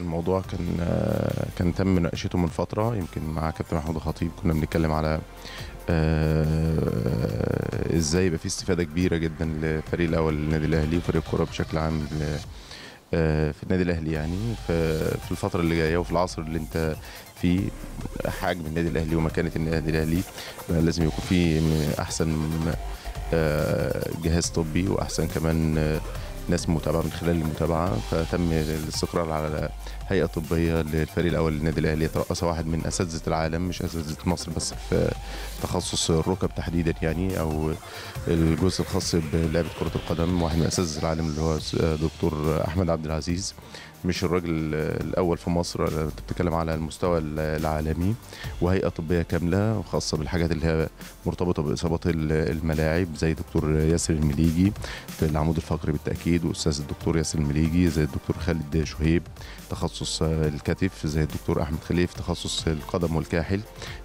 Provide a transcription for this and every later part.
الموضوع كان كان تم مناقشته من فترة يمكن مع كابتن محمود الخطيب كنا بنتكلم على آه، إزاي يبقى في استفادة كبيرة جدا للفريق الأول للنادي الأهلي وفريق الكرة بشكل عام آه، في النادي الأهلي يعني. في الفترة اللي جاية وفي العصر اللي أنت فيه حجم النادي الأهلي ومكانة النادي الأهلي بقى لازم يكون في من أحسن آه، جهاز طبي وأحسن كمان ناس متابعة من خلال المتابعة فتم الاستقرار على هيئة طبية للفريق الأول للنادي الأهلي يترأسها واحد من أساتذة العالم مش أساتذة مصر بس في تخصص الركب تحديدا يعني أو الجزء الخاص بلعبة كرة القدم واحد من أساتذة العالم اللي هو دكتور أحمد عبد العزيز. مش الراجل الأول في مصر أنت بتتكلم على المستوى العالمي وهيئة طبية كاملة خاصة بالحاجات اللي هي مرتبطة بإصابات الملاعب زي دكتور ياسر المليجي في العمود الفقري بالتأكيد وأستاذ الدكتور ياسر المليجي زي الدكتور خالد شهيب تخصص الكتف زي الدكتور أحمد خليف تخصص القدم والكاحل.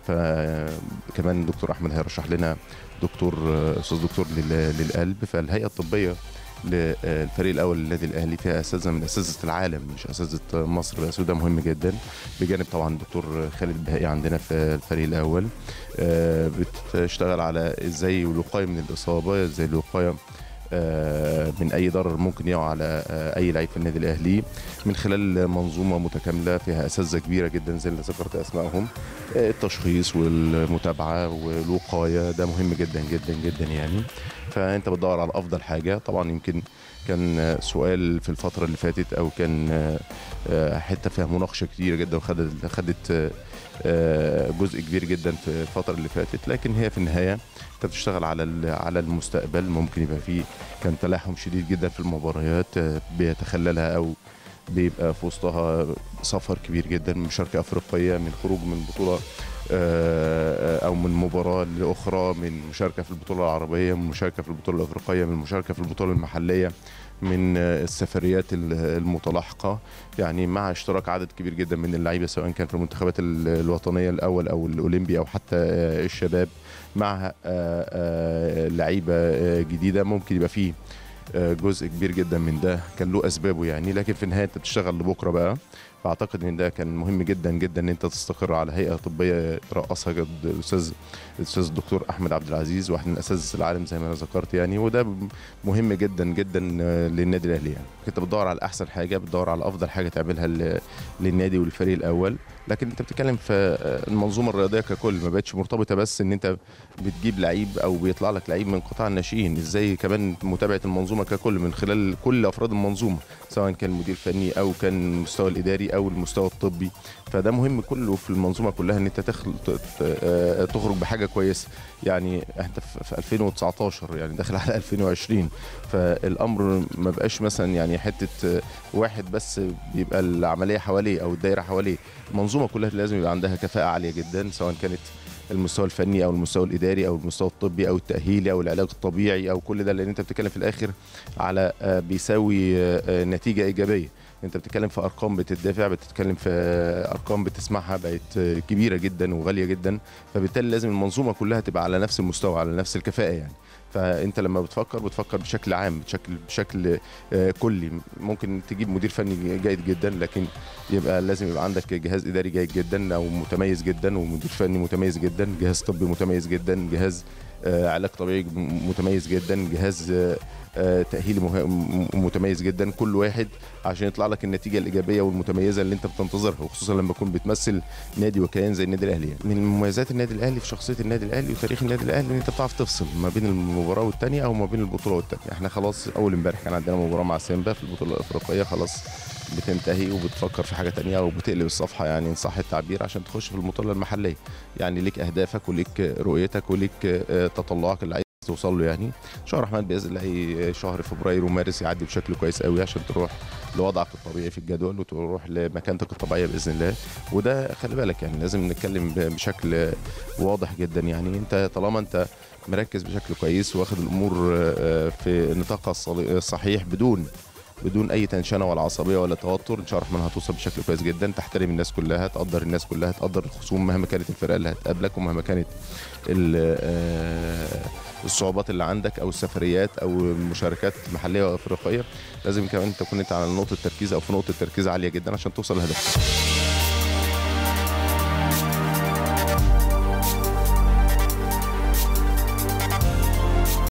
فكمان الدكتور أحمد هيرشح لنا دكتور أستاذ دكتور لل- للقلب. فالهيئة الطبية للفريق الأول للنادي الأهلي فيها أساتذة من أساتذة العالم مش أساتذة مصر بس وده مهم جدا. بجانب طبعا الدكتور خالد بهائي عندنا في الفريق الأول. آه، بتشتغل على إزاي الوقاية من الإصابة إزاي الوقاية آه، من أي ضرر ممكن يقع على آه، أي لعيب في النادي الأهلي. من خلال منظومة متكاملة فيها أساتذة كبيرة جدا زي اللي ذكرت أسمائهم. التشخيص والمتابعة والوقاية ده مهم جدا جدا جدا يعني. فأنت بتدور على أفضل حاجة. طبعا يمكن كان سؤال في الفترة اللي فاتت أو كان آه، حتة فيها مناقشة كتيرة جدا وخدت خدت آه، آه، جزء كبير جدا في الفترة اللي فاتت. لكن هي في النهاية أنت بتشتغل على على المستقبل. ممكن يبقى فيه كان تلاحم شديد جدا في المباريات بيتخللها أو بيبقى في وسطها سفر كبير جدا من مشاركة أفريقية من خروج من بطولة أو من مباراة لأخرى من مشاركة في البطولة العربية من مشاركة في البطولة الإفريقية من مشاركة في البطولة المحلية من آه، السفريات ال- المتلاحقة. يعني مع اشتراك عدد كبير جدا من اللعيبة سواء كان في المنتخبات ال- الوطنية الأول أو الأولمبي أو حتى آه، الشباب مع آه، آه، لعيبة آه، جديدة. ممكن يبقى فيه آه، جزء كبير جدا من ده. كان له أسبابه يعني. لكن في النهاية أنت بتشتغل لبكرة بقى. فأعتقد إن ده كان مهم جدا جدا إن أنت تستقر على هيئة طبية ترأسها الاستاذ الاستاذ الدكتور أحمد عبد العزيز واحد من اساتذه العالم زي ما أنا ذكرت يعني وده مهم جدا جدا للنادي الأهلي يعني. انت بتدور على أحسن حاجة بتدور على أفضل حاجة تعملها للنادي والفريق الأول لكن أنت بتتكلم في المنظومة الرياضية ككل ما بقتش مرتبطة بس إن أنت بتجيب لعيب أو بيطلع لك لعيب من قطاع الناشئين. إزاي كمان متابعة المنظومة ككل من خلال كل أفراد المنظومة سواء كان مدير فني أو كان المستوى الإداري أو المستوى الطبي. فده مهم كله في المنظومة كلها إن أنت آه، تخرج بحاجة كويسة. يعني إحنا في في 2019 يعني داخل على 2020 فالأمر ما بقاش مثلا يعني حتة واحد بس بيبقى العملية حواليه أو الدايرة حواليه. المنظومة كلها لازم يبقى عندها كفاءة عالية جدا سواء كانت المستوى الفني أو المستوى الإداري أو المستوى الطبي أو التأهيلي أو العلاج الطبيعي أو كل ده لأن أنت بتتكلم في الآخر على آه، بيساوي آه، نتيجة إيجابية. انت بتتكلم في أرقام بتدفع بتتكلم في أرقام بتسمعها بقت كبيرة جدا وغالية جدا فبالتالي لازم المنظومة كلها تبقى على نفس المستوى على نفس الكفاءة يعني. فأنت لما بتفكر بتفكر بشكل عام بشكل بشكل آه، كلي. ممكن تجيب مدير فني جيد جدا لكن يبقى لازم يبقى عندك جهاز إداري جيد جدا أو متميز جدا ومدير فني متميز جدا جهاز طبي متميز جدا جهاز علاج طبيعي متميز جدا جهاز آه، آه، تاهيلي متميز جدا كل واحد عشان يطلع لك النتيجة الإيجابية والمتميزة اللي أنت بتنتظرها وخصوصا لما تكون بتمثل نادي وكيان زي النادي الأهلي. من مميزات النادي الأهلي في شخصية النادي الأهلي وتاريخ النادي الأهلي إن أنت بتعرف تفصل ما بين المباراة والتانية أو ما بين البطولة والتانية إحنا خلاص أول امبارح كان عندنا مباراة مع سيمبا في البطولة الأفريقية خلاص بتنتهي وبتفكر في حاجة تانية بتقلب الصفحة يعني إن صح التعبير عشان تخش في البطوله المحلية. يعني ليك أهدافك وليك رؤيتك وليك آه، تطلعك اللي عايز توصل له يعني. شهر رحمن بإذن الله شهر فبراير ومارس يعدي بشكل كويس قوي عشان تروح لوضعك الطبيعي في الجدول وتروح لمكانتك الطبيعية بإذن الله. وده خلي بالك يعني لازم نتكلم بشكل واضح جدا يعني. أنت طالما أنت مركز بشكل كويس واخد الأمور آه، في نطاقها الصحيح بدون بدون أي تنشنة ولا عصبية ولا توتر إن شاء الله الرحمن هتوصل بشكل كويس جدا. تحترم الناس كلها تقدر الناس كلها تقدر الخصوم مهما كانت الفرقة اللي هتقابلك ومهما كانت آه، الصعوبات اللي عندك أو السفريات أو المشاركات المحلية وافريقيه لازم كمان تكون أنت على نقطة تركيز أو في نقطة تركيز عالية جدا عشان توصل لهدفك